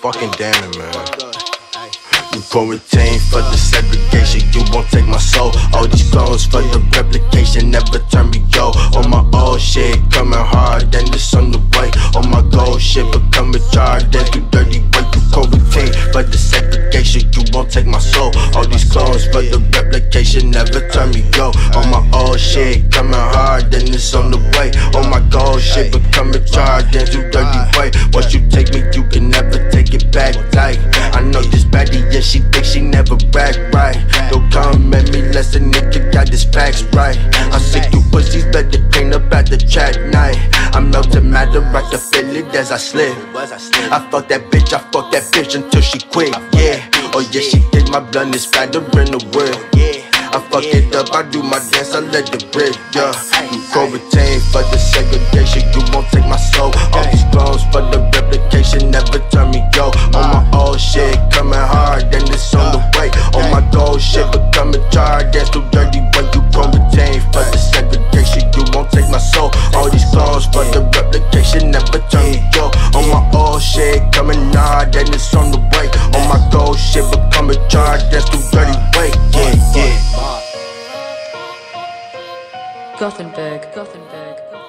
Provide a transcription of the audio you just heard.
fucking damn it, man. You quarantine for the segregation, you won't take my soul. All these clones for the replication, never turn me yo. On my old shit, coming hard, and it's on the way. On my gold shit, becoming a take my soul. All these clones but the replication, never turn me yo. On my old shit, coming hard, then it's on the way. On my gold shit, becoming charged, then you dirty way. Once you take me, you can never take it back. Like, I know this baddie, yeah, she think she never rap right. Don't come at me less a nigga got his facts right. I sick you pussies, better clean up at the track night. I'm melting matter, I can feel it as I slip. I fuck that bitch, I fuck that bitch until she quit, yeah. Oh yeah, she think my blunt is fatter in the world. I fuck it up, I do my dance, I let the break, yeah. You co-retain for the segregation, you won't Gothenburg, Gothenburg.